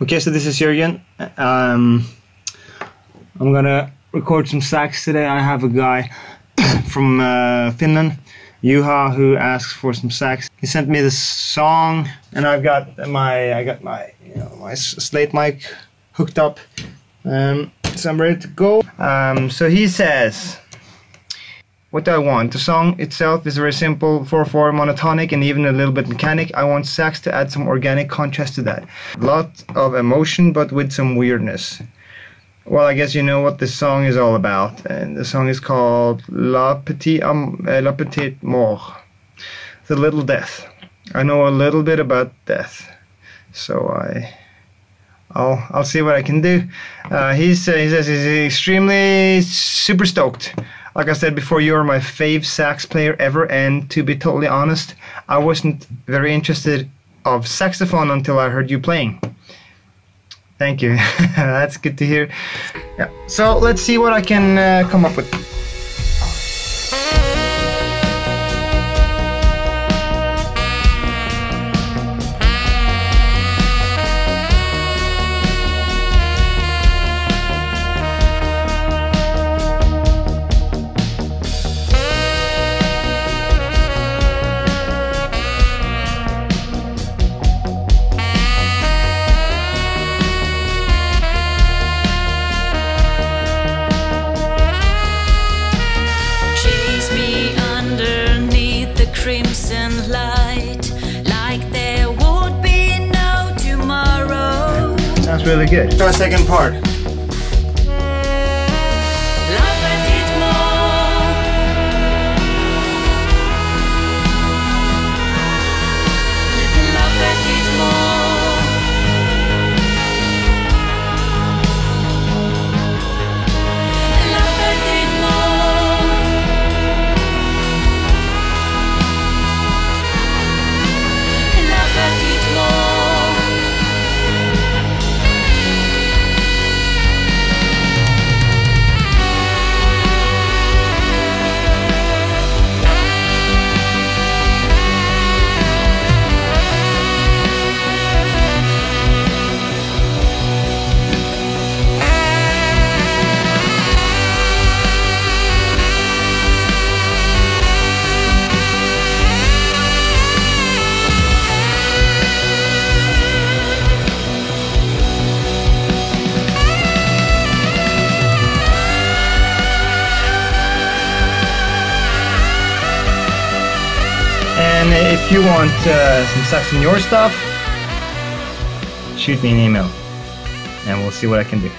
Okay, so this is Jørgen. Um, I'm gonna record some sax today. I have a guy from uh, Finland, Juha, who asks for some sax. He sent me this song, and I've got my I got my you know my slate mic hooked up, um, so I'm ready to go. Um, so he says. What do I want? The song itself is very simple, 4-4 monotonic and even a little bit mechanic. I want sax to add some organic contrast to that. A lot of emotion but with some weirdness. Well, I guess you know what this song is all about. And the song is called La Petite, um, La Petite Mort. The Little Death. I know a little bit about death. So I... I'll, I'll see what I can do. Uh, he's, uh, he says he's extremely super stoked like I said before, you are my fave sax player ever, and to be totally honest, I wasn't very interested of saxophone until I heard you playing. Thank you. That's good to hear. Yeah. So let's see what I can uh, come up with. Crimson light like there would be no tomorrow. That's really good. Try second part. And if you want uh, some sax in your stuff, shoot me an email and we'll see what I can do.